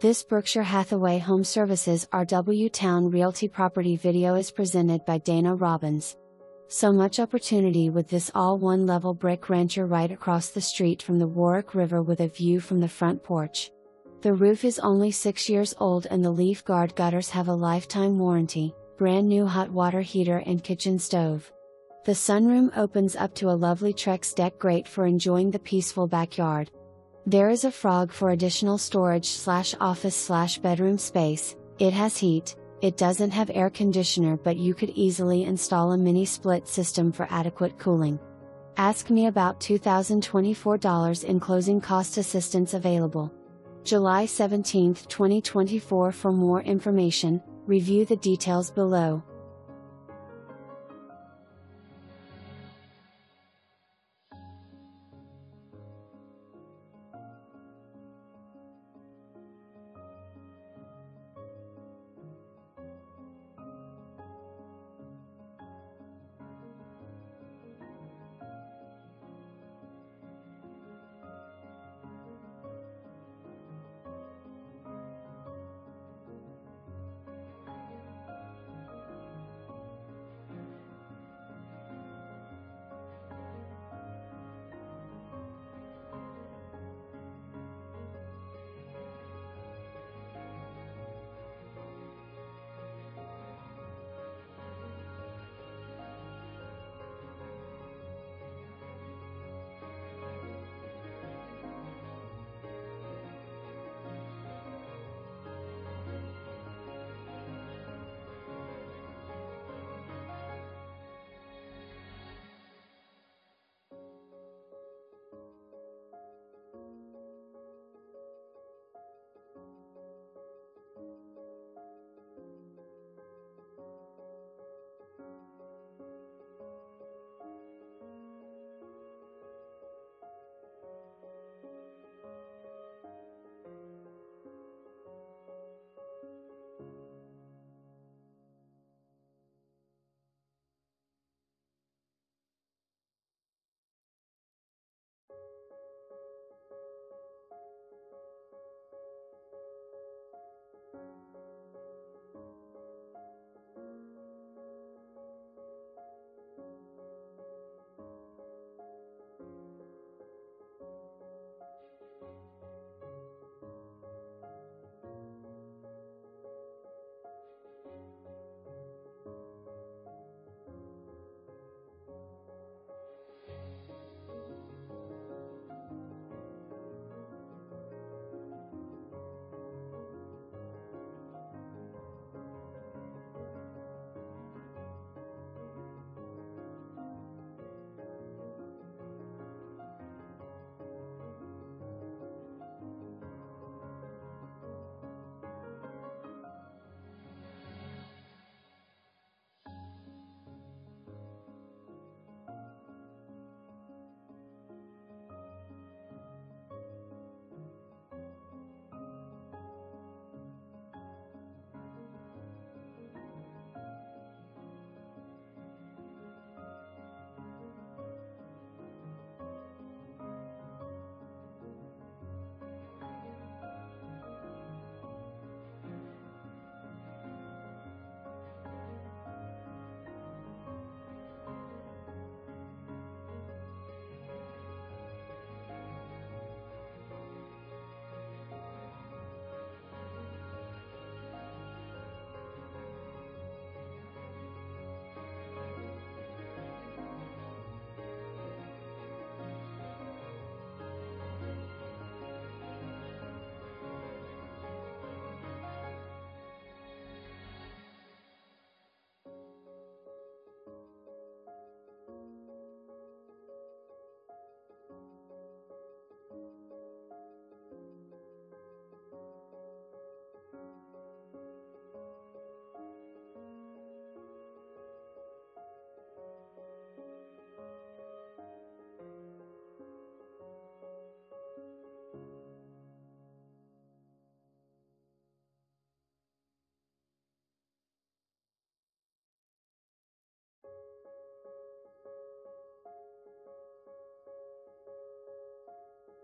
This Berkshire Hathaway Home Services RW Towne Realty property video is presented by Dana Robbins. So much opportunity with this all one level brick rancher right across the street from the Warwick River with a view from the front porch. The roof is only 6 years old and the leaf guard gutters have a lifetime warranty, brand new hot water heater and kitchen stove. The sunroom opens up to a lovely Trex deck great for enjoying the peaceful backyard. There is a frog for additional storage slash office slash bedroom space, it has heat, it doesn't have air conditioner but you could easily install a mini split system for adequate cooling. Ask me about $2024 in closing cost assistance available. July 17, 2024 For more information, review the details below.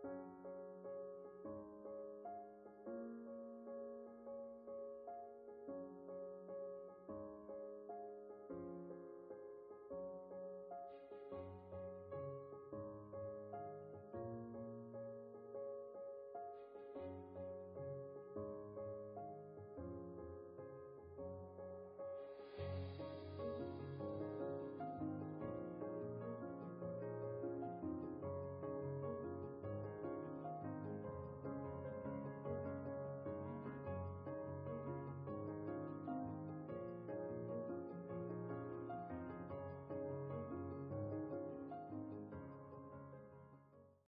you.